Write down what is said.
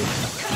Come